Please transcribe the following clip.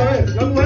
Israel.